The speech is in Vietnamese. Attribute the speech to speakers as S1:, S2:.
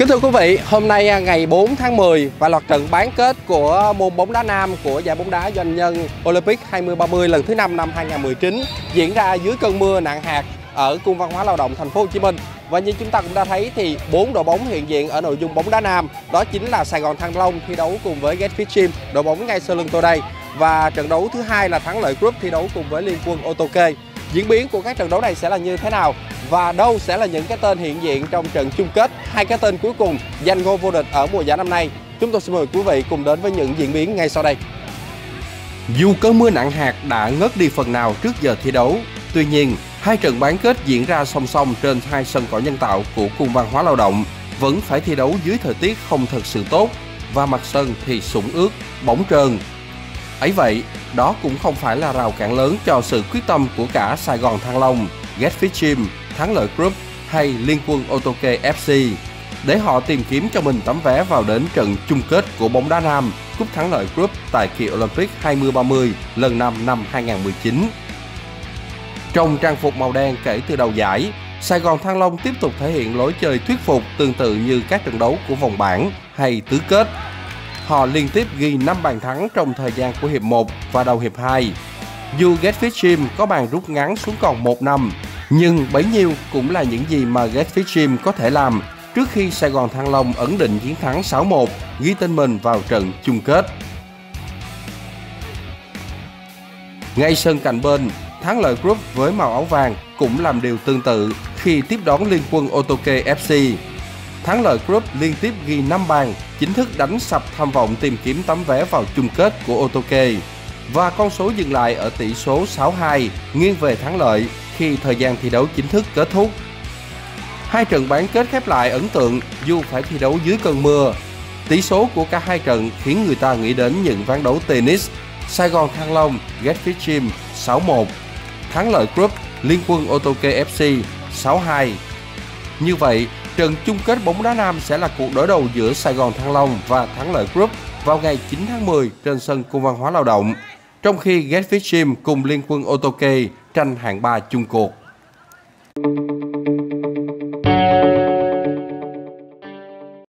S1: kính thưa quý vị, hôm nay à, ngày 4 tháng 10 và loạt trận bán kết của môn bóng đá nam của giải bóng đá doanh nhân Olympic 2030 lần thứ 5 năm 2019 diễn ra dưới cơn mưa nặng hạt ở Cung văn hóa lao động thành phố Hồ Chí Minh. Và như chúng ta cũng đã thấy thì bốn đội bóng hiện diện ở nội dung bóng đá nam đó chính là Sài Gòn Thăng Long thi đấu cùng với Gatfish Gym, đội bóng ngay sau lưng tôi đây. Và trận đấu thứ hai là thắng lợi group thi đấu cùng với Liên quân Otoke. Diễn biến của các trận đấu này sẽ là như thế nào và đâu sẽ là những cái tên hiện diện trong trận chung kết, hai cái tên cuối cùng giành ngôi vô địch ở mùa giải năm nay. Chúng tôi xin mời quý vị cùng đến với những diễn biến ngay sau đây. Dù cơn mưa nặng hạt đã ngớt đi phần nào trước giờ thi đấu, tuy nhiên hai trận bán kết diễn ra song song trên hai sân cỏ nhân tạo của cung văn hóa lao động vẫn phải thi đấu dưới thời tiết không thật sự tốt và mặt sân thì sũng ướt, bóng trơn. Ấy vậy, đó cũng không phải là rào cản lớn cho sự quyết tâm của cả Sài Gòn Thăng Long, Getfish Gym, Thắng Lợi Group hay Liên quân Otoke FC để họ tìm kiếm cho mình tấm vé vào đến trận chung kết của bóng đá nam Cúp Thắng Lợi Group tại kỳ Olympic 2030 lần 5 năm 2019. Trong trang phục màu đen kể từ đầu giải, Sài Gòn Thăng Long tiếp tục thể hiện lối chơi thuyết phục tương tự như các trận đấu của vòng bảng hay tứ kết. Họ liên tiếp ghi 5 bàn thắng trong thời gian của hiệp 1 và đầu hiệp 2. Dù Getfish Gym có bàn rút ngắn xuống còn 1 năm, nhưng bấy nhiêu cũng là những gì mà Getfish Gym có thể làm trước khi Sài Gòn Thăng Long ấn định chiến thắng 6-1, ghi tên mình vào trận chung kết. Ngay sân cạnh bên, Thắng lợi Group với màu áo vàng cũng làm điều tương tự khi tiếp đón liên quân Otoke FC. Thắng lợi Group liên tiếp ghi 5 bàn, chính thức đánh sập tham vọng tìm kiếm tấm vé vào chung kết của Otoke. Và con số dừng lại ở tỷ số 6-2, nghiêng về thắng lợi khi thời gian thi đấu chính thức kết thúc. Hai trận bán kết khép lại ấn tượng dù phải thi đấu dưới cơn mưa. Tỷ số của cả hai trận khiến người ta nghĩ đến những ván đấu tennis Sài Gòn Thăng Long, Getfish Gym 6-1, thắng lợi Group Liên quân Otoke FC 6-2. Như vậy, trận chung kết bóng đá nam sẽ là cuộc đối đầu giữa Sài Gòn Thăng Long và Thắng Lợi Group vào ngày 9 tháng 10 trên sân Cung văn hóa lao động, trong khi Getfit Gym cùng Liên quân Otoke tranh hạng 3 chung cuộc.